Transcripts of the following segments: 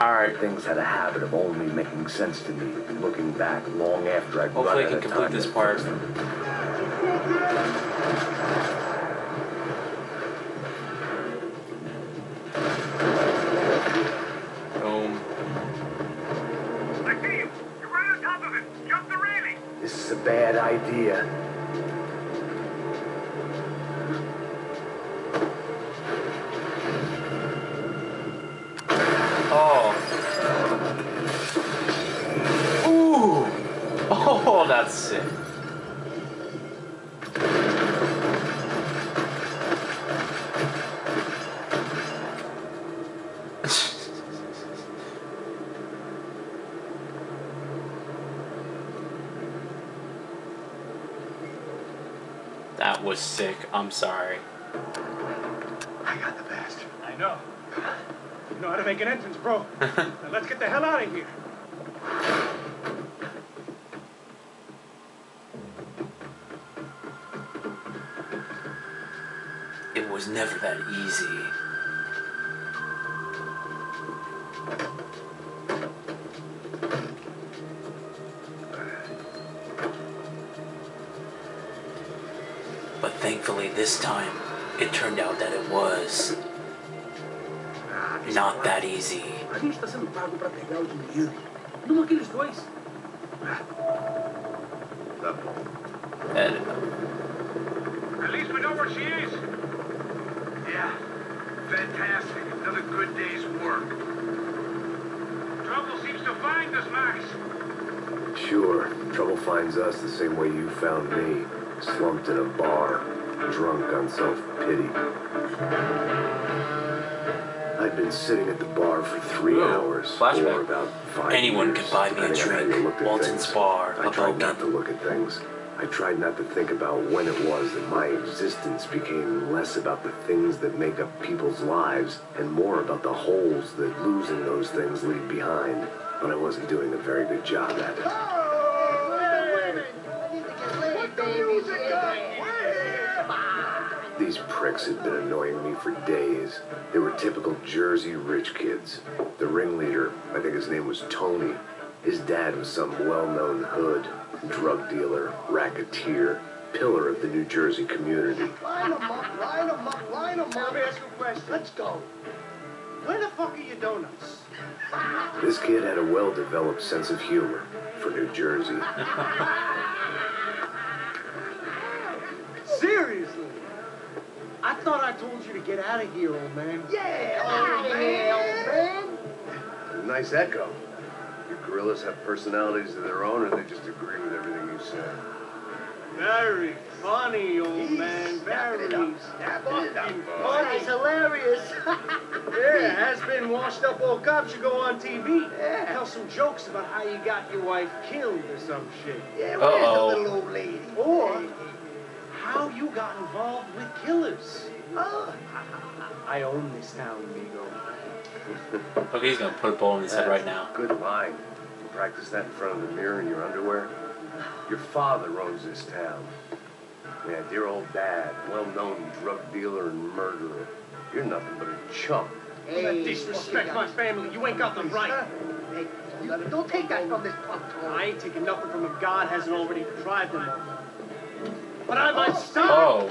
Alright. Things had a habit of only making sense to me, looking back long after I'd Hopefully I run can out of complete time this to part. fix them. Boom. I see you. You're right on top of him. Jump the railing. This is a bad idea. That's sick. that was sick. I'm sorry. I got the bastard. I know. You know how to make an entrance, bro. now let's get the hell out of here. Was never that easy. But thankfully, this time, it turned out that it was not that easy. At least we know where she is. Yeah. Fantastic. Another good day's work. Trouble seems to find us, Max. Sure, trouble finds us the same way you found me, slumped in a bar, drunk on self-pity. I'd been sitting at the bar for three Ooh, hours, flashback. or about five Anyone years, could buy me a depending on how you drink. Walton's things. bar, I a tried not Hoboken. to look at things. I tried not to think about when it was that my existence became less about the things that make up people's lives and more about the holes that losing those things leave behind. But I wasn't doing a very good job at it. These pricks had been annoying me for days. They were typical Jersey rich kids. The ringleader, I think his name was Tony. His dad was some well-known hood, drug dealer, racketeer, pillar of the New Jersey community. Line them up, line them up, line them Let up. me ask you a question. Let's go. Where the fuck are your donuts? This kid had a well-developed sense of humor for New Jersey. Seriously? I thought I told you to get out of here, old man. Yeah, old man, old man. Nice echo. Your gorillas have personalities of their own, or they just agree with everything you say? Very funny, old He's man. snapping it Very up, snapping it up. fucking That's hilarious. Yeah, has been washed up old cops should go on TV. Yeah. Tell some jokes about how you got your wife killed or some shit. yeah, where's the Uh-oh. little old lady? Or- How you got involved with killers. Oh, I own this town, Migo. Okay, he's gonna put a ball in his head right now. Good line. You practice that in front of the mirror in your underwear. Your father owns this town. Yeah, dear old dad, well-known drug dealer and murderer. You're nothing but a chump. hey, That disrespect my family. You ain't got the right. Hey, you, don't take that from this punk. I ain't taking nothing from him. God hasn't already deprived him of. But I might Oh, stop Oh,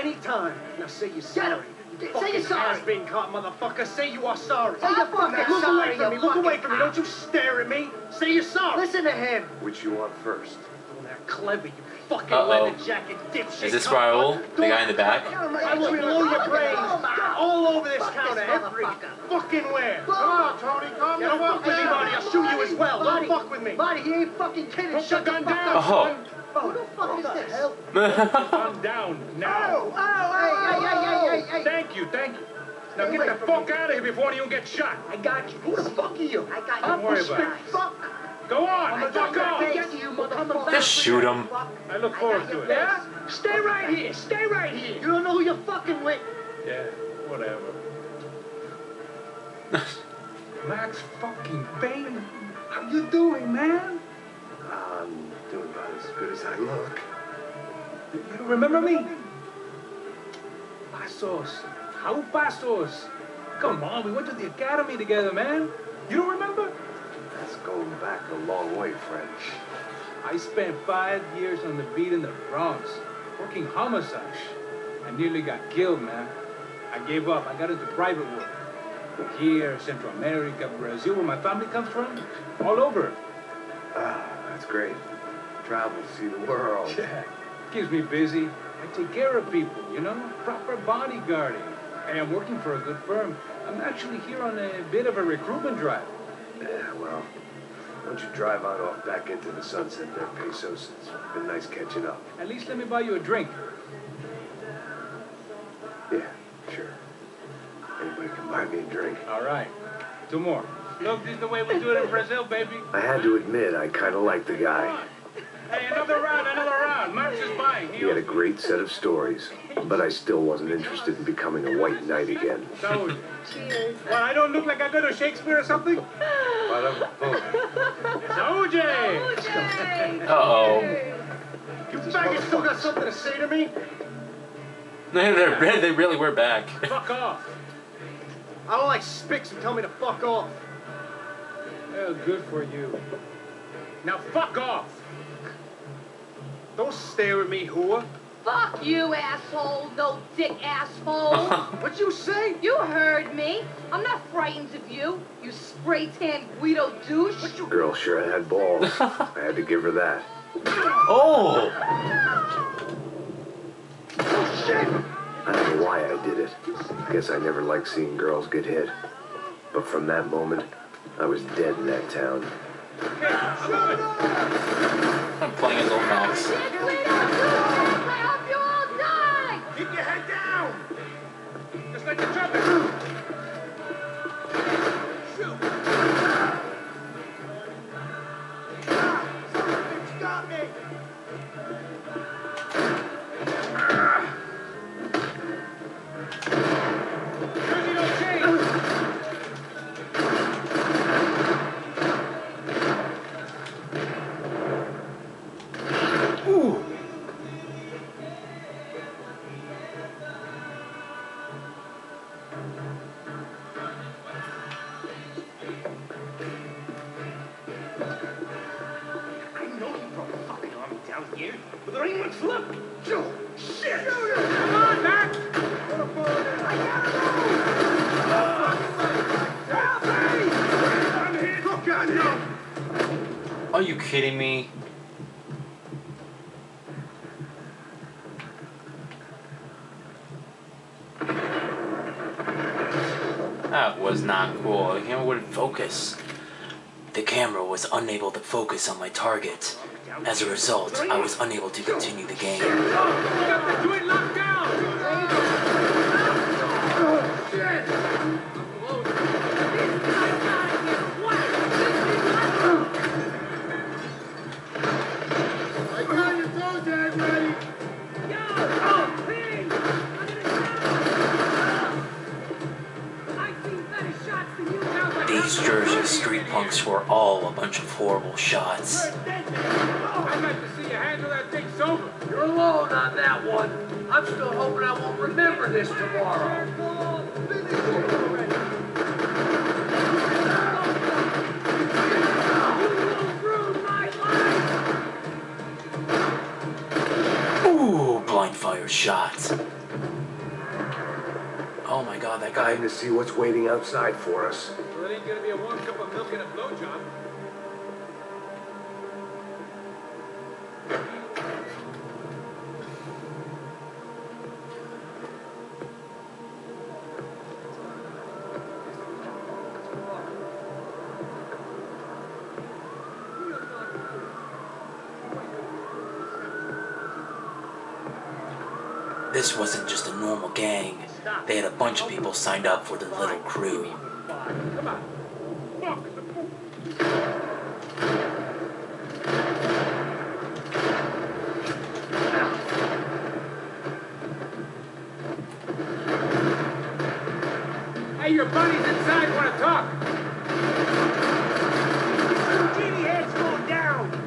anytime. Now say you're Get sorry. Him. Say you're sorry. has been caught, motherfucker. Say you are sorry. Say you're fucking Look sorry, away from me. you Look away from me. Don't you stare at me. Say you're sorry. Listen to him. Which you want first? Don't act clever, you fucking Uh-oh. leather jacket dipshit. is this Come. Raul, the guy in the back? I will blow your brains all over this Fuck counter, this every motherfucker. fucking where. Come on, Tony, calm Get Don't fuck fuck with me. Marty. I'll shoot you as well. Don't fuck with me. Marty, he ain't fucking kidding. Put your Shut the gun fuck down, up. Oh. Son. Who the fuck is this? hell? Calm down Oh, now. oh, oh, oh, oh hey, hey, hey, hey, hey. Thank you, thank you. Now Stay get the fuck me. out of here before you get shot. I got you. Who the fuck are you? I got you. Don't worry about it. Fuck. Go on, got fuck your off. face, you motherfucker. Just shoot him. I look forward to it. Yeah? Stay right here. Stay right here. You don't know who you're fucking with. Yeah, whatever. Max fucking Payne. How you doing, man? Good as I look. You remember me? Passos. How Passos? Come on, we went to the academy together, man. You don't remember? That's going back a long way, French. I spent five years on the beat in the Bronx, working homicide. I nearly got killed, man. I gave up. I got into private work. Here, Central America, Brazil, where my family comes from, all over. Ah, that's great. Travel, to see the world. Yeah, keeps me busy. I take care of people, you know, proper bodyguarding. And I'm working for a good firm. I'm actually here on a bit of a recruitment drive. Yeah, well, why don't you drive on off back into the sunset there, Passos? It's been nice catching up. At least let me buy you a drink. Yeah, sure. Anybody can buy me a drink. All right, two more. Look, this is the way we do it in Brazil, baby. I had to admit, I kind of liked the guy. Hey, another round, another round. Marx is buying. He had a great set of stories, but I still wasn't interested in becoming a white knight again. So, Cheers. well, I don't look like I go to Shakespeare or something? It's OJ! OJ! Uh-oh. You faggot still got something to say to me? They're, they really were back. Fuck off. I don't like spicks who tell me to fuck off. Well, good for you. Now fuck off. Don't stare at me, whore. Fuck you, asshole. No dick asshole. What'd you say? you heard me. I'm not frightened of you. You spray tan Guido douche. What you... Girl sure had balls. I had to give her that. Oh! I don't know why I did it. I Guess I never liked seeing girls get hit. But from that moment, I was dead in that town. I'm playing his old Max. Army here, but there ain't much oh, left. Joe, shit! Come on, Mac. I'm here! Look out now! Are you kidding me? That was not cool. The camera wouldn't focus. The camera was unable to focus on my target. As a result, I was unable to continue the game. These Jersey street punks were all a bunch of horrible shots. I'd like to see you handle that thing sober. You're alone on that one. I'm still hoping I won't remember this tomorrow. Ooh, blind fire shots. Oh my god, that Time guy. to see what's waiting outside for us. Well, it ain't gonna be a warm cup of milk and a blowjob. This wasn't just a normal gang. They had a bunch of people signed up for the little crew. Hey, your buddies inside want to talk. Genie head's going down!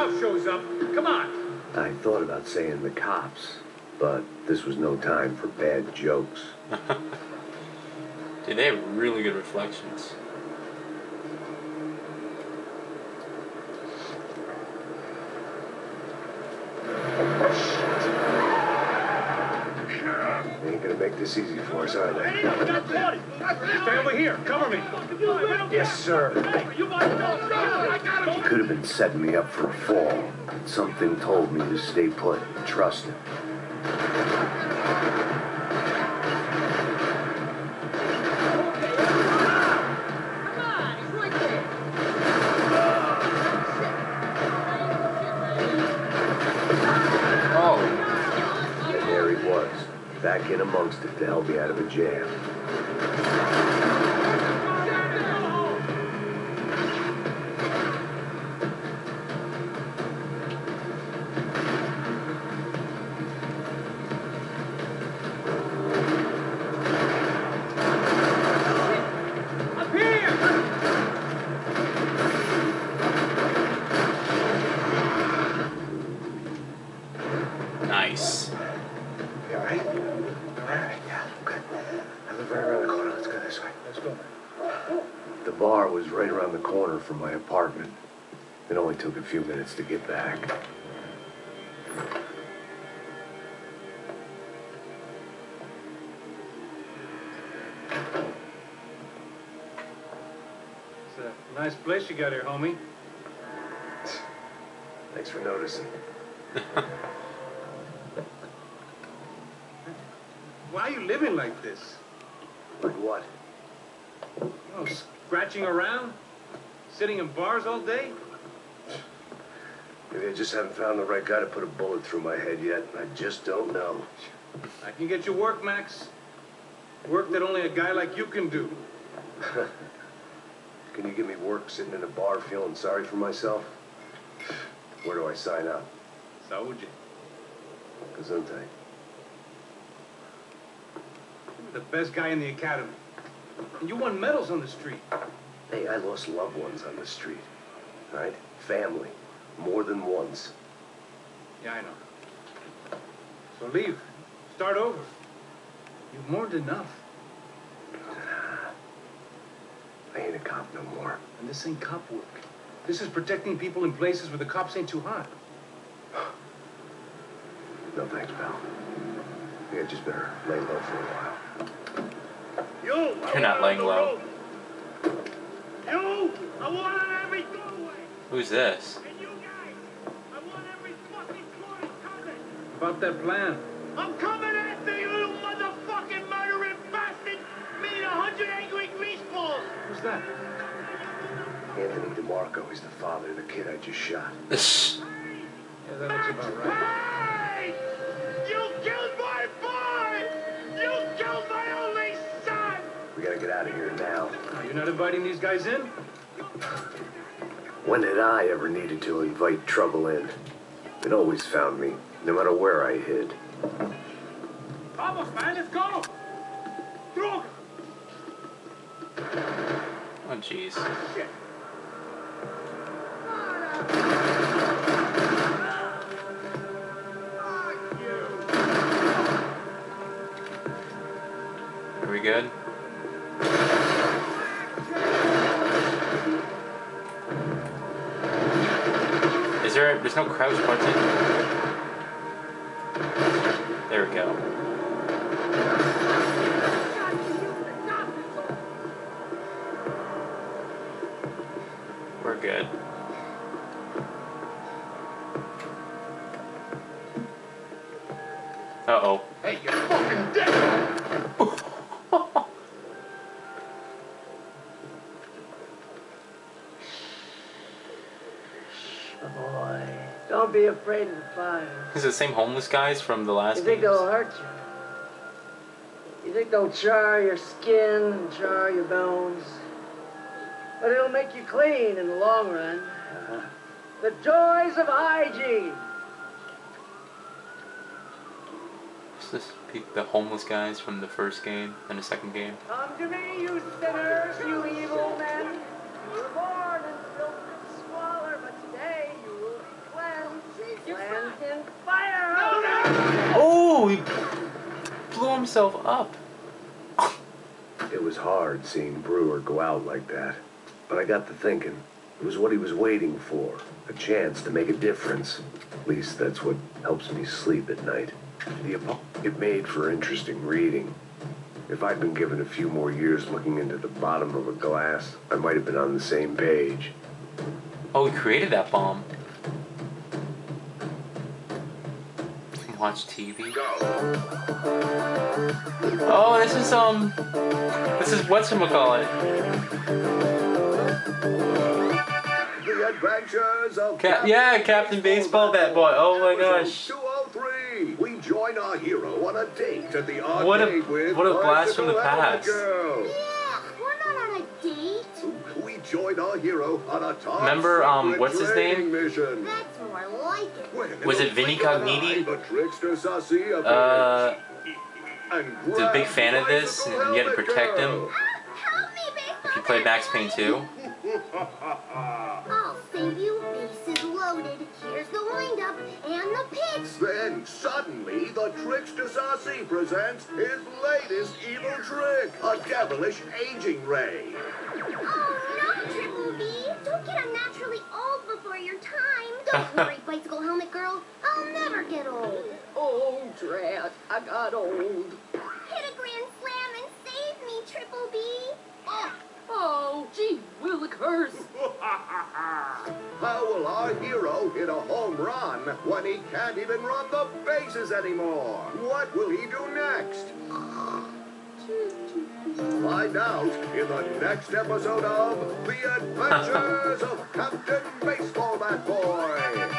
I ain't waiting to see who else shows up. Come on. I thought about saying the cops, But this was no time for bad jokes. Dude, they have really good reflections. They ain't gonna make this easy for us, are they? Stay over here. Cover me. Yes, sir. You might know, I got him. He could have been setting me up for a fall. Something told me to stay put and trust him. Back in amongst it to help me out of a jam. I live right around the corner. Let's go this way. Let's go. The bar was right around the corner from my apartment. It only took a few minutes to get back. It's a nice place you got here, homie. Thanks for noticing. Why are you living like this? What? You know, scratching around? Sitting in bars all day? Maybe I just haven't found the right guy to put a bullet through my head yet. I just don't know. I can get you work, Max. Work that only a guy like you can do. Can you give me work sitting in a bar feeling sorry for myself? Where do I sign up? Saúde. Gesundheit. The best guy in the academy. And you won medals on the street. Hey, I lost loved ones on the street. All right? Family. More than once. Yeah, I know. So leave. Start over. You've mourned enough. I ain't a cop no more. And this ain't cop work. This is protecting people in places where the cops ain't too hot. No thanks, pal. I think I just better lay low for a while. You, I You're not laying low. road. You, I want on every doorway. Who's this? And you guys, I want every fucking corner. About that plan. I'm coming after you, you motherfucking murdering bastard! Me and a hundred angry greaseballs! Who's that? Anthony DeMarco, is the father of the kid I just shot. Yeah, that looks about right. Now. Are not inviting these guys in? When had I ever needed to invite trouble in? It always found me, no matter where I hid. Vamos, man, let's go! Drog! Oh, jeez. Shit. Are we good? There? There's no crouch button. There we go. Afraid of the fire. Is the same homeless guys from the last You think games? they'll hurt you? You think they'll char your skin and char your bones? But it'll make you clean in the long run. The joys of hygiene. Is this the homeless guys from the first game and the second game? Come to me, you sinners, you evil men. You were born in filth and squalor, but today you will be cleansed. Cleansed in fire. Oh! No, he blew himself up. It was hard seeing Brewer go out like that. But I got to thinking, it was what he was waiting for. A chance to make a difference. At least that's what helps me sleep at night. The Apo- It made for interesting reading. If I'd been given a few more years looking into the bottom of a glass, I might have been on the same page. Oh, he created that bomb. Watch TV. Oh, this is um, this is what's call it? The Adventures of Cap- yeah, Captain Baseball Bat Boy. Oh my gosh. We join our hero on a date at the arcade What a- with what a blast from the past. Girl. Yeah, we're not on a date. We join our hero on a top Remember, um, what's his name? Mission. That's more like it. When Was it'll it Vinny Gognitti? eye, but Trickster Sassy appears Uh, and was a big fan of this, and you had to protect him. Girl. Help. If you play Max Payne 2. I'll save you. Bases loaded. Here's the windup and the pitch. Then suddenly the Trickster Sassy presents his latest evil trick, a devilish aging ray. Oh no, Triple B! Drat, I got old. Hit a grand slam and save me, Triple B. Oh, oh gee willikers. How will our hero hit a home run when he can't even run the bases anymore? What will he do next? Find out in the next episode of The Adventures of Captain Baseball Bat Boy.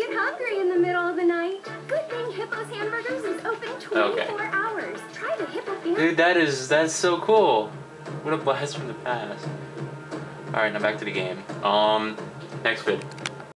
Get hungry in the middle of the night. Good thing Hippos Hamburgers is open 24 Okay. hours. Try the Hippo Fan. Dude, that is that's so cool. What a blast from the past. All right, now back to the game. Um, next vid.